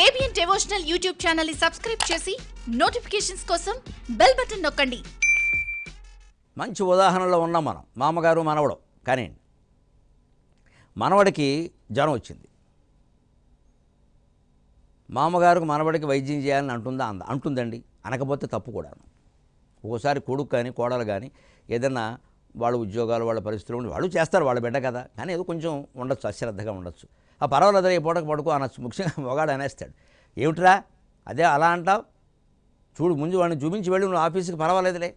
ABN devotional YouTube ఛానల్ని subscribe చేసి notifications కోసం బెల్ బటన్ నొక్కండి. మంచి ఉదాహరణలో ఉన్నాం మనం. మామగారు మనవడు. కానీ మనవడికి జ్వరం వచ్చింది. మామగారికి మనవడికి వైద్యం చేయాలని అంటుందా అంద అంటుందండి. అనకపోతే తప్పు కూడాను. ఒకసారి కొడుకు కానీ కోడలు కానీ ఏదైనా వాళ్ళ ఉద్యోగాలు వాళ్ళ పరిస్థితులు ఉండి వాళ్ళు చేస్తారు. వాళ్ళ బిడ్డ కదా. కానీ ఏదో కొంచెం ఉండొచ్చు అశ్రద్ధగా ఉండొచ్చు. ఆ పర్వాలేదు ఈ పూటకు పడుకో అనొచ్చు ముఖ్యంగా మొగాడు అనేస్తాడు. ఏమిట్రా? అదే అలా అంటావు? చూడు ముందు వాడిని చూపించి వెళ్ళి నువ్వు ఆఫీస్కి పర్వాలేదులే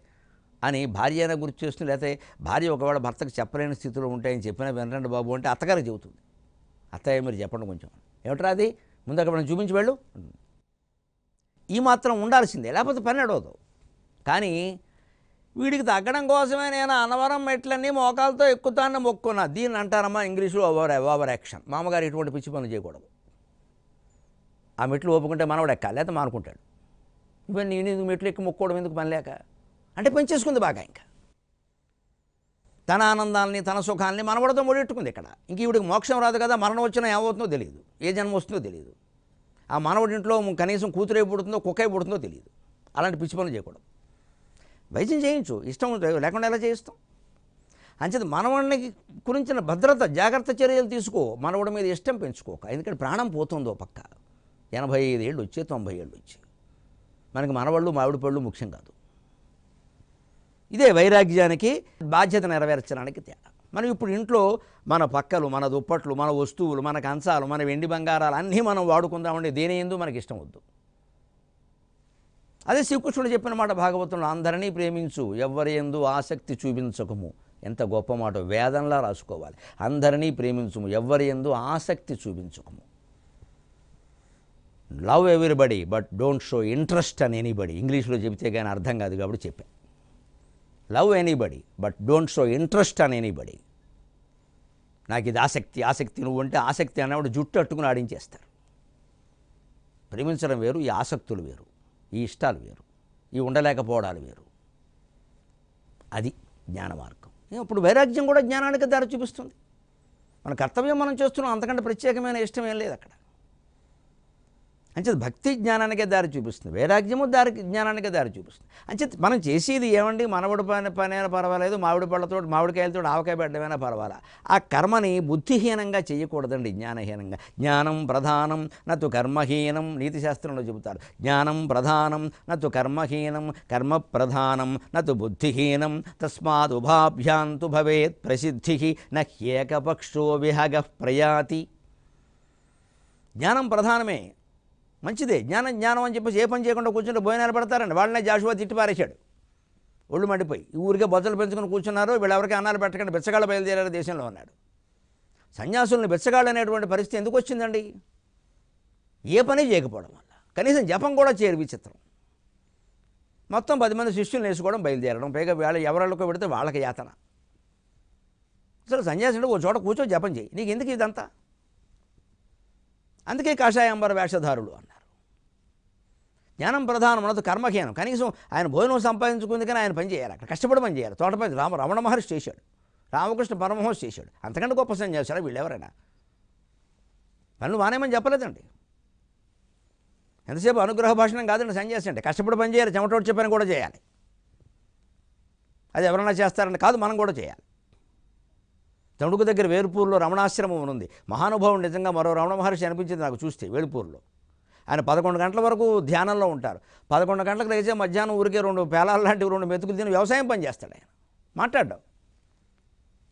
అని భార్య అయినా గుర్తు చేస్తుంది లేకపోతే భార్య ఒకవేళ భర్తకు చెప్పలేని స్థితిలో ఉంటాయని చెప్పినా వినరండి బాబు అంటే అత్తగారికి చెబుతుంది. అత్తయ్య మీరు చెప్పండి కొంచెం. ఏమిట్రా అది? ముందు అక్కడ చూపించి వెళ్ళు. ఈ మాత్రం ఉండాల్సిందే లేకపోతే పని అడవదు కానీ వీడికి తగ్గడం కోసమే నేను అనవరం మెట్లన్నీ మోకాలతో ఎక్కుతాన్ని మొక్కున్నా దీన్ని అంటారమ్మా ఇంగ్లీష్లో ఓవర్ ఓవర్ యాక్షన్ మామగారు ఇటువంటి పిచ్చి పనులు చేయకూడదు. ఆ మెట్లు ఒప్పుకుంటే మనవాడు ఎక్కాలి లేకపోతే మానుకుంటాడు ఇవన్నీ నేను ఎందుకు మెట్లు ఎక్కి మొక్కోవడం ఎందుకు పని లేక? అంటే పెంచేసుకుంది బాగా ఇంకా. తన ఆనందాలని తన సుఖాలని మనవడతో ముడెట్టుకుంది ఇక్కడ. ఇంక ఈవిడికి మోక్షం రాదు కదా మరణం వచ్చినా ఏమవుతుందో తెలియదు. ఏ జన్మ వస్తుందో తెలియదు. ఆ మనవడింట్లో కనీసం కూతురే పుడుతుందో కుక్కే పుడుతుందో తెలియదు. అలాంటి పిచ్చి పనులు చేయకూడదు. వైద్యం చేయించు. ఇష్టం లేకుండా ఎలా చేయిస్తాం? అంచేది మనవడిని గురించిన భద్రత జాగ్రత్త చర్యలు తీసుకో. మనవడి మీద ఇష్టం పెంచుకోక. ఎందుకంటే ప్రాణం పోతుందో పక్క. ఎనభై ఐదు ఏళ్ళు వచ్చి తొంభై ఏళ్ళు వచ్చి. మనకి మనవాళ్ళు మామిడి పళ్ళు ముఖ్యం కాదు. ఇదే వైరాగ్యానికి బాధ్యత నెరవేర్చడానికి తేడా. మనం ఇప్పుడు ఇంట్లో మన పక్కలు మన దుప్పట్లు మన వస్తువులు మన కంచాలు మన వెండి బంగారాలు అన్నీ మనం వాడుకుందామండి దేని ఎందు మనకి ఇష్టం వద్దు. అదే శ్రీకృష్ణుడు చెప్పిన మాట భాగవతంలో అందరినీ ప్రేమించు ఎవ్వరి ఎందు ఆసక్తి చూపించకము. ఎంత గొప్ప మాట వేదంలా రాసుకోవాలి. అందరినీ ప్రేమించుము ఎవ్వరి ఎందు ఆసక్తి చూపించకము. Love everybody but don't show interest అని ఎనీబడి ఇంగ్లీష్లో చెబితే కానీ అర్థం కాదు కాబట్టి చెప్పా. Love anybody but don't show interest అని ఎనీబడి నాకు ఇది ఆసక్తి ఆసక్తి నువ్వు అంటే ఆసక్తి అనేవాడు జుట్టు అట్టుకుని ఆడించేస్తారు. ప్రేమించడం వేరు ఈ ఆసక్తులు వేరు. ఈ ఇష్టాలు వేరు ఈ ఉండలేకపోవడాలు వేరు. అది జ్ఞాన మార్గం ఇప్పుడు వైరాగ్యం కూడా జ్ఞానానికి దారి చూపిస్తుంది. మన కర్తవ్యం మనం చేస్తున్నాం అంతకంటే ప్రత్యేకమైన ఇష్టం ఏం లేదు అక్కడ. అంచేత భక్తి జ్ఞానానికే దారి చూపిస్తుంది. వైరాగ్యము దారి జ్ఞానానికే దారి చూపిస్తుంది. అంచేత మనం చేసేది ఏమండి? మనవడి పని పనైనా పర్వాలేదు మామిడి పళ్ళతో మామిడికాయలతో ఆవకాయ పెట్టడమైనా పర్వాలా. ఆ కర్మని బుద్ధిహీనంగా చేయకూడదండి జ్ఞానహీనంగా. జ్ఞానం ప్రధానం నతు కర్మహీనం నీతి శాస్త్రంలో చెబుతారు. జ్ఞానం ప్రధానం నతు కర్మహీనం కర్మ ప్రధానం నతు బుద్ధిహీనం తస్మాత్ ఉభాభ్యాంతు భవేత్ ప్రసిద్ధి నహ్యేకపక్షో విహగ ప్రయాతి. జ్ఞానం ప్రధానమే. మంచిదే జ్ఞానం జ్ఞానం అని చెప్పేసి ఏ పని చేయకుండా కూర్చుంటే భోజనాలు పెడతారండి. వాళ్ళనే జాషువా తిట్టి పారేశాడు. ఒళ్ళు మండిపోయి. ఈ ఊరికే బొజ్జలు పెంచుకొని కూర్చున్నారు వీళ్ళెవరికి అన్నాలు పెట్టకండి బెచ్చగాళ్ళ బయలుదేరారు దేశంలో ఉన్నాడు సన్యాసులను బెచ్చగాళ్ళు అనేటువంటి పరిస్థితి ఎందుకు వచ్చిందండి? ఏ పని చేయకపోవడం వల్ల. కనీసం జపం కూడా చేయరు విచిత్రం. మొత్తం పది మంది శిష్యులు వేసుకోవడం బయలుదేరడం. పైగా వేళ ఎవరికో పెడితే వాళ్ళకి యాతన. అసలు సన్యాసుడు ఓ చోట కూర్చో జపం చేయి. నీకు ఎందుకు ఇదంతా? అందుకే కాషాయాంబర వేషధారులు అన్నారు. జ్ఞానం ప్రధానం అన్నది కర్మహీనం. కనీసం ఆయన భోజనం సంపాదించుకుంది కానీ ఆయన పని చేయాలి. అక్కడ కష్టపడి పని చేయాలి. తోట పని రామ రమణ మహర్షి చేశాడు. రామకృష్ణ పరమహంస చేశాడు. అంతకంటే గొప్ప సన్యాసారా వీళ్ళు ఎవరైనా పనులు మానేమని చెప్పలేదండి. ఎంతసేపు అనుగ్రహ భాషణం కాదండి సన్యాసి అంటే. కష్టపడి పని చేయాలి. చెమటోడ్చే పని కూడా చేయాలి. అది ఎవరైనా చేస్తారని కాదు మనం కూడా చేయాలి. తణుకు దగ్గర వేలుపూర్లో రమణాశ్రమం ఉంది. మహానుభావుడు నిజంగా మరో రమణ మహర్షి అనిపించింది నాకు చూస్తే వేలుపూర్లో. ఆయన పదకొండు గంటల వరకు ధ్యానంలో ఉంటారు. పదకొండు గంటలకు లేచే మధ్యాహ్నం ఊరికే రెండు పేలాలు లాంటివి రెండు మెతుకులు తిని వ్యవసాయం పని చేస్తాడు ఆయన. మాట్లాడ్డాం.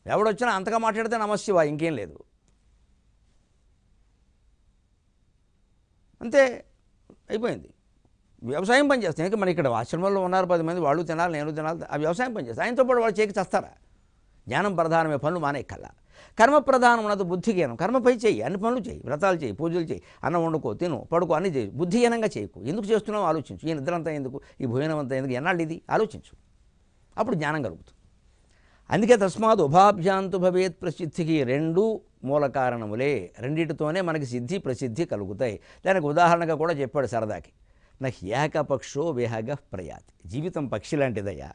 ఎవడొచ్చినా అంతగా మాట్లాడితే నమస్శివా ఇంకేం లేదు. అంతే అయిపోయింది. వ్యవసాయం పని చేస్తాను ఇంకా మన ఇక్కడ ఆశ్రమంలో ఉన్నారు పది మంది వాళ్ళు తినాలి నేను తినాలి ఆ వ్యవసాయం పని చేస్తాను ఆయనతో పాటు వాళ్ళు చేకి చేస్తారా? జ్ఞానం ప్రధానమే పనులు మానే కల్లా కర్మ ప్రధానం ఉన్నది బుద్ధిహీనం కర్మపై చేయి అన్ని పనులు చేయి. వ్రతాలు చేయి పూజలు చేయి. అన్నం వండుకో తిను పడుకో అన్ని చేయి. బుద్ధిహీనంగా చేయకు. ఎందుకు చేస్తున్నావు? ఆలోచించు. ఈ నిద్రంతా ఎందుకు? ఈ భోజనం అంతా ఎందుకు? ఎన్నాళ్ళు ఇది? ఆలోచించు. అప్పుడు జ్ఞానం కలుగుతుంది. అందుకే తస్మాత్ ఉభాభ్యాంతు భవేత్ ప్రసిద్ధికి రెండు మూల కారణములే. రెండిటితోనే మనకి సిద్ధి ప్రసిద్ధి కలుగుతాయి. దానికి ఉదాహరణగా కూడా చెప్పాడు సరదాకి. నా ఏకపక్షో విహగ ప్రయాతి. జీవితం పక్షి లాంటిదయ్యా.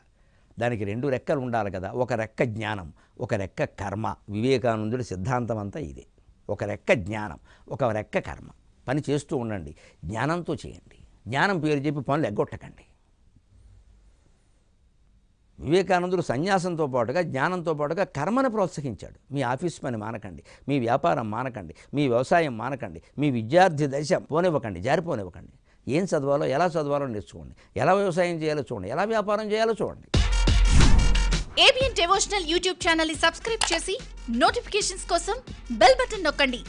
దానికి రెండు రెక్కలు ఉండాలి కదా. ఒక రెక్క జ్ఞానం ఒక రెక్క కర్మ. వివేకానందుడి సిద్ధాంతం అంతా ఇదే. ఒక రెక్క జ్ఞానం ఒక రెక్క కర్మ. పని చేస్తూ ఉండండి. జ్ఞానంతో చేయండి. జ్ఞానం పేరు చెప్పి పనులు ఎగ్గొట్టకండి. వివేకానందుడు సన్యాసంతో పాటుగా జ్ఞానంతో పాటుగా కర్మను ప్రోత్సహించాడు. మీ ఆఫీస్ పని మానకండి. మీ వ్యాపారం మానకండి. మీ వ్యవసాయం మానకండి. మీ విద్యార్థి దశ పోనివ్వకండి. జారిపోనివ్వకండి. ఏం చదవాలో ఎలా చదవాలో నేర్చుకోండి. ఎలా వ్యవసాయం చేయాలో చూడండి. ఎలా వ్యాపారం చేయాలో చూడండి. ఏబిఎన్ డివోషనల్ యూట్యూబ్ ఛానల్ని సబ్స్క్రైబ్ చేసి నోటిఫికేషన్స్ కోసం బెల్ బటన్ నొక్కండి.